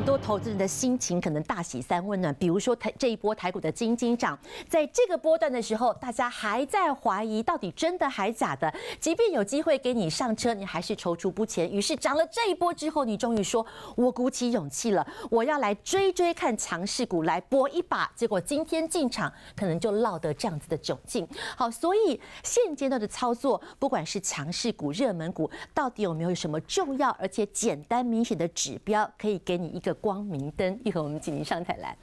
很多投资人的心情可能大喜三温暖，比如说台这一波台股的金金涨，在这个波段的时候，大家还在怀疑到底真的还假的，即便有机会给你上车，你还是踌躇不前。于是涨了这一波之后，你终于说，我鼓起勇气了，我要来追追看强势股来搏一把。结果今天进场，可能就落得这样子的窘境。好，所以现阶段的操作，不管是强势股、热门股，到底有没有什么重要而且简单明显的指标，可以给你一个光明灯？一会儿我们请您上台来。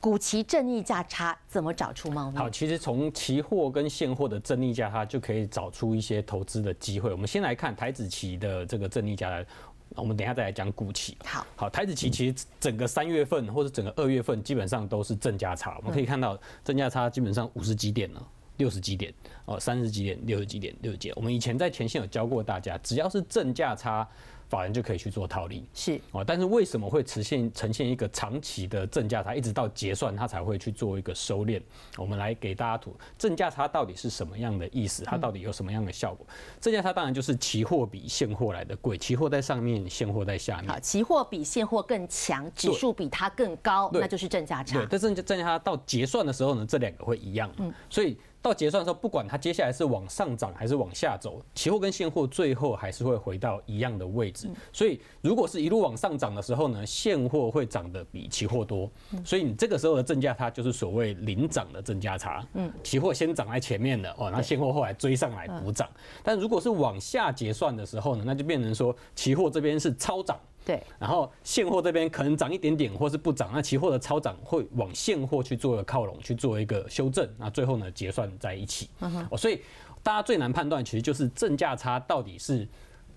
股期正逆价差怎么找出猫腻？好，其实从期货跟现货的正逆价差就可以找出一些投资的机会。我们先来看台子期的这个正逆价差，我们等一下再来讲股期。好，好，台子期其实整个三月份或者整个二月份基本上都是正价差。我们可以看到正价差基本上五十几点了，六十几点哦，三十几点，六十几点，六十几点。我们以前在前线有教过大家，只要是正价差。法人就可以去做套利，是哦，但是为什么会呈现呈现一个长期的正价差，一直到结算它才会去做一个收敛？我们来给大家图正价差到底是什么样的意思？它到底有什么样的效果？正价差当然就是期货比现货来的贵，期货在上面，现货在下面。好，期货比现货更强，指数比它更高，那就是正价差。对，但正正价差到结算的时候呢，这两个会一样。嗯，所以。到结算的时候，不管它接下来是往上涨还是往下走，期货跟现货最后还是会回到一样的位置。所以，如果是一路往上涨的时候呢，现货会涨得比期货多。所以，你这个时候的正价差就是所谓领涨的正价差。嗯，期货先涨在前面的哦，那现货后来追上来补涨。但如果是往下结算的时候呢，那就变成说期货这边是超涨。对，然后现货这边可能涨一点点，或是不涨，那期货的超涨会往现货去做一个靠拢，去做一个修正，那最后呢结算在一起。哦，所以大家最难判断其实就是正价差到底是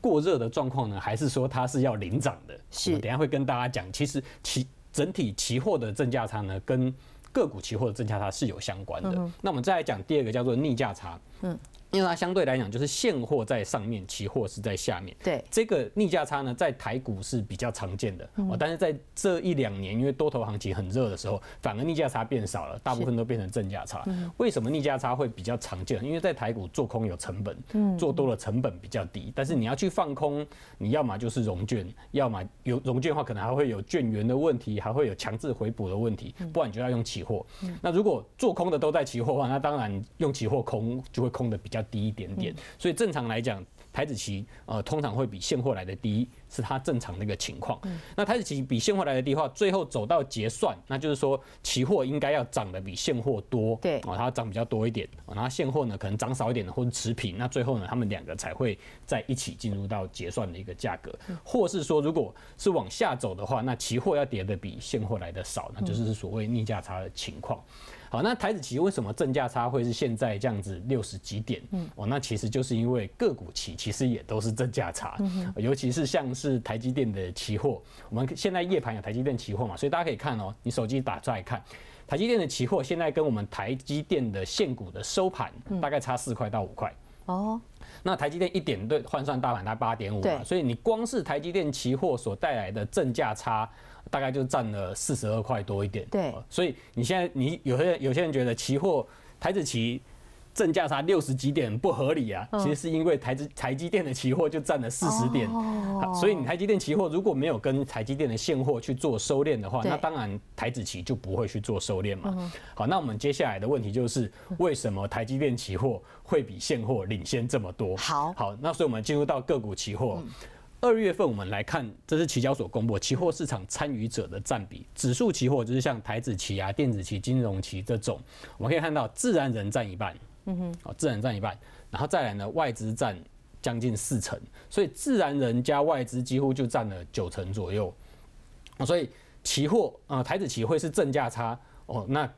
过热的状况呢，还是说它是要领涨的？是，等下会跟大家讲，其实期整体期货的正价差呢，跟个股期货的正价差是有相关的。那我们再来讲第二个叫做逆价差。嗯。因为它相对来讲就是现货在上面，期货是在下面。对，这个逆价差呢，在台股是比较常见的哦。但是在这一两年，因为多头行情很热的时候，反而逆价差变少了，大部分都变成正价差。为什么逆价差会比较常见？因为在台股做空有成本，做多了成本比较低。但是你要去放空，你要么就是融券，要么有融券的话，可能还会有券源的问题，还会有强制回补的问题。不然你就要用期货。那如果做空的都在期货的话，那当然用期货空就会空的比较。低一点点，所以正常来讲，台子期呃通常会比现货来的低，是它正常的一个情况。那台子期比现货来的低的话，最后走到结算，那就是说期货应该要涨的比现货多，对，哦，它涨比较多一点，然后现货呢可能涨少一点的或者持平，那最后呢他们两个才会在一起进入到结算的一个价格，或是说如果是往下走的话，那期货要跌的比现货来的少，那就是所谓逆价差的情况。好，那台子期为什么正价差会是现在这样子六十几点？嗯，哦，那其实就是因为个股期其实也都是正价差，尤其是像是台积电的期货，我们现在夜盘有台积电期货嘛，所以大家可以看哦，你手机打出来看，台积电的期货现在跟我们台积电的现股的收盘大概差四块到五块。哦，那台积电一点对换算大盘它八点五嘛，所以你光是台积电期货所带来的正价差。大概就占了四十二块多一点，对，所以你现在你有些有些人觉得期货台子期正价差六十几点不合理啊，其实是因为台积台积电的期货就占了四十点，所以你台积电期货如果没有跟台积电的现货去做收敛的话，那当然台子期就不会去做收敛嘛。好，那我们接下来的问题就是为什么台积电期货会比现货领先这么多？好，好，那所以我们进入到个股期货。二月份我们来看，这是期交所公布期货市场参与者的占比，指数期货就是像台子期啊、电子期、金融期这种，我们可以看到自然人占一半，嗯哼，哦，自然占一半，然后再来呢，外资占将近四成，所以自然人加外资几乎就占了九成左右，所以期货啊，台子期会是正价差。哦，那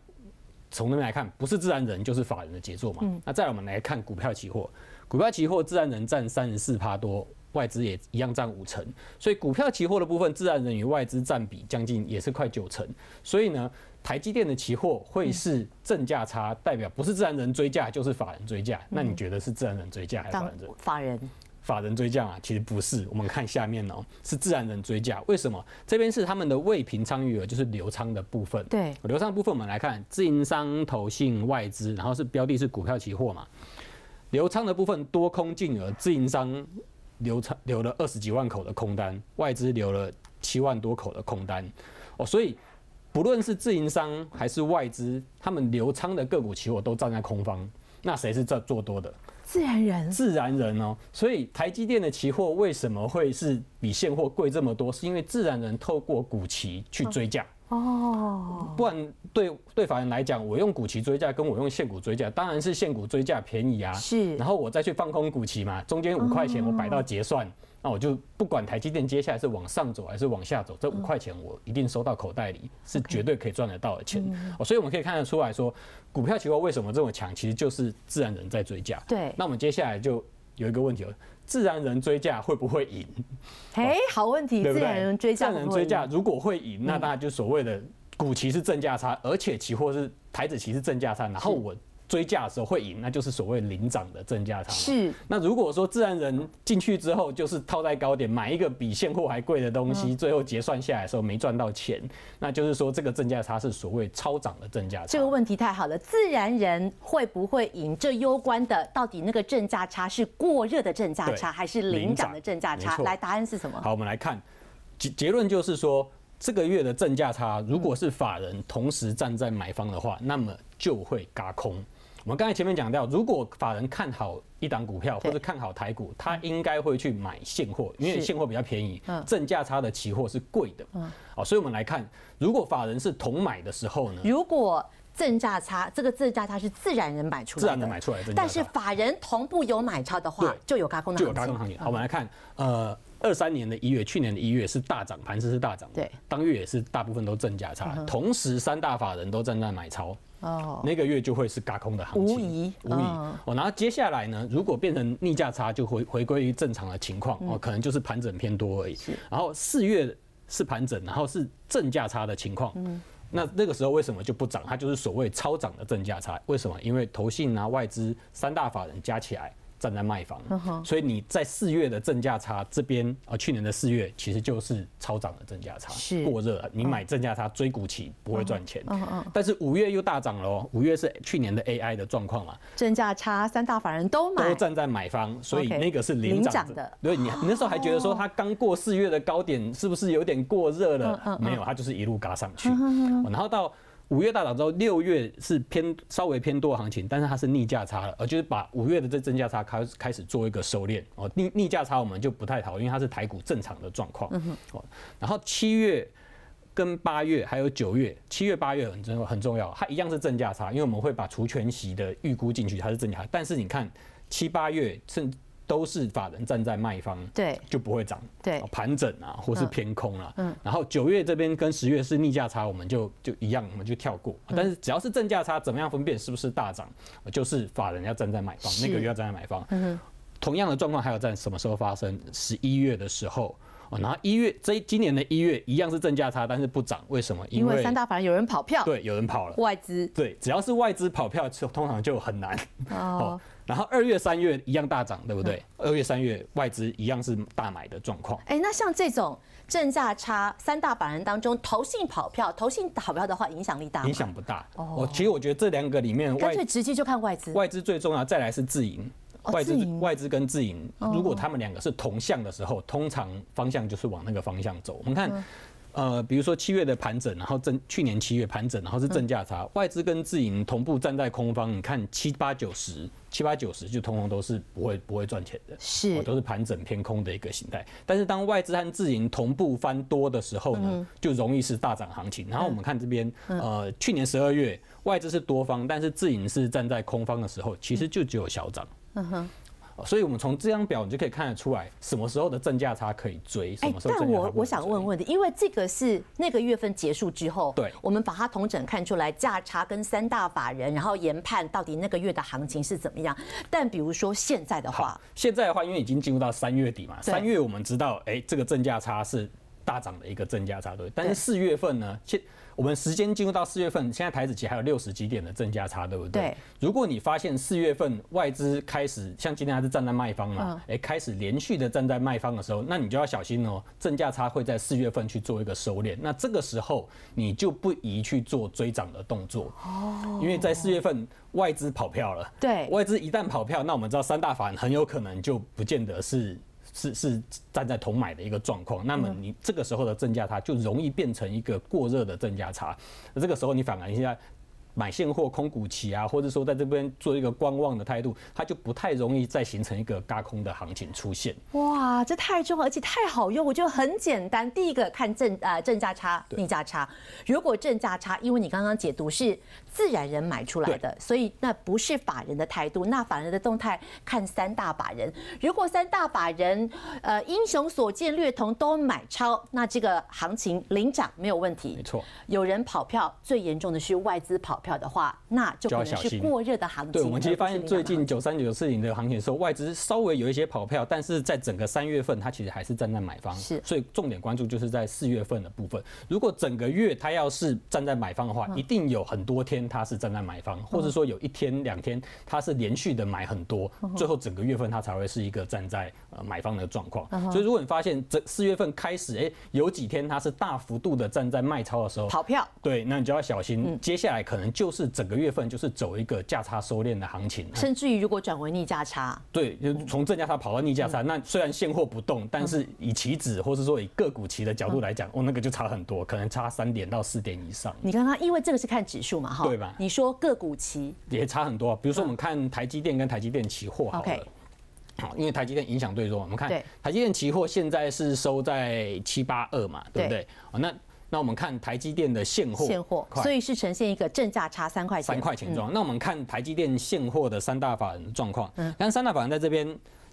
从那边来看，不是自然人就是法人的杰作嘛，那再来我们来看股票期货，股票期货自然人占三十四趴多。外资也一样占五成，所以股票期货的部分，自然人与外资占比将近也是快九成。所以呢，台积电的期货会是正价差，代表不是自然人追价就是法人追价。那你觉得是自然人追价还是法人追？法人法人追价啊？其实不是。我们看下面哦，是自然人追价。为什么？这边是他们的未平仓余额，就是流仓的部分。对，流仓部分我们来看，自营商、投信、外资，然后是标的是股票期货嘛？流仓的部分多空净额，自营商。留仓留了二十几万口的空单，外资留了七万多口的空单哦，所以不论是自营商还是外资，他们留仓的个股期货都站在空方，那谁是这做多的？自然人，自然人哦，所以台积电的期货为什么会是比现货贵这么多？是因为自然人透过股期去追价哦。不然对对法人来讲，我用股期追价跟我用现股追价，当然是现股追价便宜啊。是，然后我再去放空股期嘛，中间五块钱我摆到结算。那我就不管台积电接下来是往上走还是往下走，这五块钱我一定收到口袋里，是绝对可以赚得到的钱。哦，所以我们可以看得出来说，股票期货为什么这么强，其实就是自然人在追价。对。那我们接下来就有一个问题哦，自然人追价会不会赢？哎，好问题，自然人追价，自然人追价如果会赢，那大家就所谓的股期是正价差，而且期货是台子期是正价差，然后我。追价的时候会赢，那就是所谓领涨的正价差。是。那如果说自然人进去之后，就是套在高点买一个比现货还贵的东西，最后结算下来的时候没赚到钱，那就是说这个正价差是所谓超涨的正价差。这个问题太好了，自然人会不会赢？这攸关的到底那个正价差是过热的正价差，还是领涨的正价差？来，答案是什么？好，我们来看结结论，就是说这个月的正价差，如果是法人同时站在买方的话，那么就会嘎空。我们刚才前面讲到，如果法人看好一档股票或者看好台股，他应该会去买现货，因为现货比较便宜，嗯。正价差的期货是贵的。嗯。哦，所以我们来看，如果法人是同买的时候呢？如果正价差这个正价差是自然人买出来的，自然人买出来的，但是法人同步有买超的话，就有高空的就有高空行情。好，我们来看，呃，二三年的一月，去年的一月是大涨，盘势是大涨，对，当月也是大部分都正价差，同时三大法人都正在买超。哦，那个月就会是嘎空的行情，无疑，无疑。哦，然后接下来呢，如果变成逆价差，就回回归于正常的情况，哦，可能就是盘整偏多而已。然后四月是盘整，然后是正价差的情况。嗯。那那个时候为什么就不涨？它就是所谓超涨的正价差。为什么？因为投信啊、外资三大法人加起来。站在卖方，所以你在四月的正价差这边啊，去年的四月其实就是超涨的正价差，是。过热，你买正价差追股期不会赚钱。嗯嗯。但是五月又大涨了，五月是去年的 AI 的状况嘛，正价差三大法人都买，都站在买方，所以那个是领涨的。对，你你那时候还觉得说它刚过四月的高点是不是有点过热了？没有，它就是一路嘎上去，然后到。五月大涨之后，六月是偏稍微偏多的行情，但是它是逆价差了，而就是把五月的这正价差开开始做一个收敛哦。逆逆价差我们就不太讨，因为它是台股正常的状况哦。然后七月跟八月还有九月，七月八月很重很重要，它一样是正价差，因为我们会把除权息的预估进去，它是正价。但是你看七八月甚。都是法人站在卖方，对，就不会涨，对，盘整啊，或是偏空啊，嗯，然后九月这边跟十月是逆价差，我们就就一样，我们就跳过。但是只要是正价差，怎么样分辨是不是大涨？就是法人要站在买方，那个月要站在买方。嗯同样的状况还有在什么时候发生？十一月的时候，哦，然后一月这今年的一月一样是正价差，但是不涨，为什么？因为三大法人有人跑票，对，有人跑了，外资，对，只要是外资跑票，通常就很难。哦。然后二月、三月一样大涨，对不对？二月、三月外资一样是大买的状况。哎，那像这种正价差，三大法人当中，投信跑票，投信跑票的话，影响力大吗？影响不大。哦，其实我觉得这两个里面，干脆直接就看外资。外资最重要，再来是自营。外资外资跟自营，如果他们两个是同向的时候，通常方向就是往那个方向走。我们看。呃，比如说七月的盘整，然后正去年七月盘整，然后是正价差，外资跟自营同步站在空方，你看七八九十，七八九十就通通都是不会不会赚钱的，是都是盘整偏空的一个形态。但是当外资和自营同步翻多的时候呢，就容易是大涨行情。然后我们看这边，呃，去年十二月外资是多方，但是自营是站在空方的时候，其实就只有小涨。嗯哼。所以，我们从这张表你就可以看得出来，什么时候的正价差可以追，什么时候但我我想问问题，因为这个是那个月份结束之后，对，我们把它同整看出来价差跟三大法人，然后研判到底那个月的行情是怎么样。但比如说现在的话，现在的话，因为已经进入到三月底嘛，三月我们知道，哎，这个正价差是大涨的一个正价差，对。但是四月份呢，现我们时间进入到四月份，现在台子期还有六十几点的正价差，对不对？对。如果你发现四月份外资开始像今天还是站在卖方嘛，哎，开始连续的站在卖方的时候，那你就要小心哦，正价差会在四月份去做一个收敛。那这个时候你就不宜去做追涨的动作哦，因为在四月份外资跑票了。对。外资一旦跑票，那我们知道三大法很有可能就不见得是。是是站在同买的一个状况，那么你这个时候的正价差就容易变成一个过热的正价差，那这个时候你反而现在。买现货空股期啊，或者说在这边做一个观望的态度，它就不太容易再形成一个嘎空的行情出现。哇，这太重，而且太好用，我觉得很简单。第一个看正呃正价差、逆价差。如果正价差，因为你刚刚解读是自然人买出来的，所以那不是法人的态度。那法人的动态看三大法人。如果三大法人呃英雄所见略同都买超，那这个行情领涨没有问题。没错，有人跑票，最严重的是外资跑。票的话，那就可能是过热的行情。对，我们其实发现最近九三九四零的行情的时候，外资稍微有一些跑票，但是在整个三月份，它其实还是站在买方。是，所以重点关注就是在四月份的部分。如果整个月它要是站在买方的话，一定有很多天它是站在买方，或者说有一天两天它是连续的买很多，最后整个月份它才会是一个站在呃买方的状况。所以如果你发现这四月份开始，哎，有几天它是大幅度的站在卖超的时候，跑票，对，那你就要小心，接下来可能。就是整个月份就是走一个价差收敛的行情，甚至于如果转为逆价差，对，就从正价差跑到逆价差，那虽然现货不动，但是以期指或是说以个股期的角度来讲，哦，那个就差很多，可能差三点到四点以上。你刚刚因为这个是看指数嘛，哈，对吧？你说个股期也差很多，比如说我们看台积电跟台积电期货好了，好，因为台积电影响最多，我们看台积电期货现在是收在七八二嘛，对不对？哦，那。那我们看台积电的现货，现货，所以是呈现一个正价差三块钱，三块钱状。那我们看台积电现货的三大法人状况，嗯，但三大法人在这边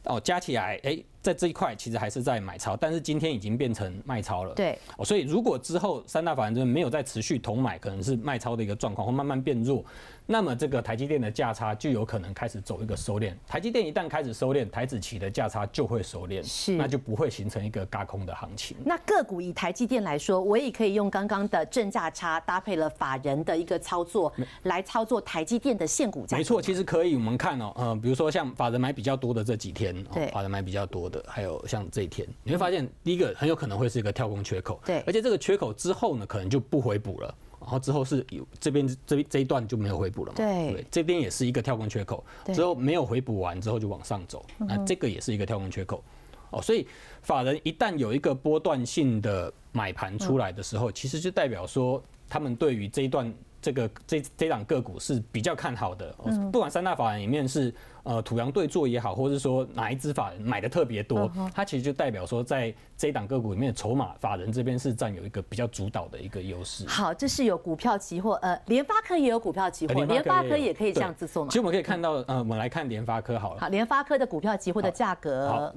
哦，加起来，哎。在这一块其实还是在买超，但是今天已经变成卖超了。对，所以如果之后三大法人这边没有再持续同买，可能是卖超的一个状况，会慢慢变弱，那么这个台积电的价差就有可能开始走一个收敛。台积电一旦开始收敛，台子期的价差就会收敛，是，那就不会形成一个嘎空的行情。那个股以台积电来说，我也可以用刚刚的正价差搭配了法人的一个操作来操作台积电的现股价。没错，其实可以。我们看哦，呃，比如说像法人买比较多的这几天，对，法人买比较多的，还有像。这一天你会发现，第一个很有可能会是一个跳空缺口，对，而且这个缺口之后呢，可能就不回补了，然后之后是有这边这这一段就没有回补了嘛，对，这边也是一个跳空缺口，之后没有回补完之后就往上走，那这个也是一个跳空缺口，哦，所以法人一旦有一个波段性的买盘出来的时候，其实就代表说他们对于这一段这个这这档个股是比较看好的，不管三大法人里面是。呃，土洋对做也好，或者是说哪一支法人买的特别多，它其实就代表说，在这一档个股里面，筹码法人这边是占有一个比较主导的一个优势。好，这是有股票期货，呃，联发科也有股票期货，联发科也可以这样子做嘛？其实我们可以看到，呃，我们来看联发科好了。好，联发科的股票期货的价格。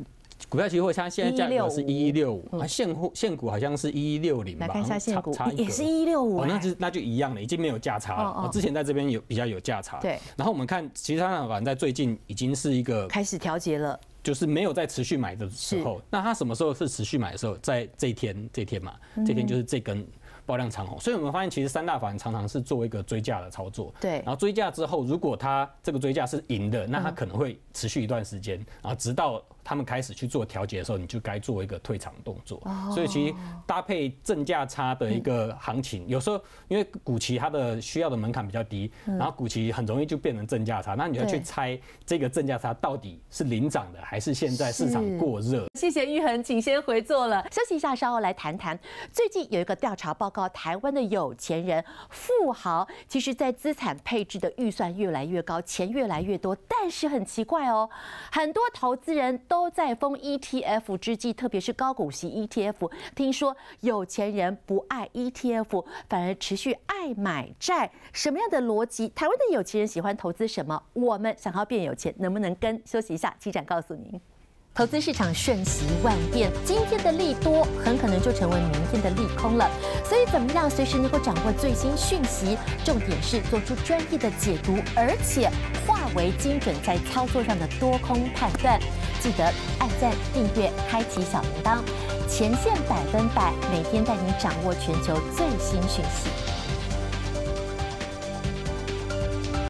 股票期货它现在价格是一一六五，啊，现货现股好像是一一六零吧？来看一下现股，也是一一六五，那就那就一样了，已经没有价差了。之前在这边有比较有价差，对。然后我们看，其实它反正在最近已经是一个开始调节了，就是没有在持续买的时候。那它什么时候是持续买的时候？在这一天，这天嘛，这天就是这根。爆量长红，所以我们发现其实三大法人常常是做一个追价的操作，对，然后追价之后，如果它这个追价是赢的，那它可能会持续一段时间，然后直到他们开始去做调节的时候，你就该做一个退场动作。所以其实搭配正价差的一个行情，有时候因为股期它的需要的门槛比较低，然后股期很容易就变成正价差，那你要去猜这个正价差到底是领涨的还是现在市场过热。谢谢玉恒，请先回座了，休息一下，稍后来谈谈最近有一个调查报告。台湾的有钱人、富豪，其实，在资产配置的预算越来越高，钱越来越多。但是很奇怪哦，很多投资人都都在封 ETF 之际，特别是高股息 ETF。听说有钱人不爱 ETF，反而持续爱买债。什么样的逻辑？台湾的有钱人喜欢投资什么？我们想要变有钱，能不能跟？休息一下，机长告诉您。投资市场瞬息万变，今天的利多很可能就成为明天的利空了。所以，怎么样随时能够掌握最新讯息？重点是做出专业的解读，而且为精准在操作上的多空判断。记得按赞、订阅、开启小铃铛，前线百分百，每天带你掌握全球最新讯息。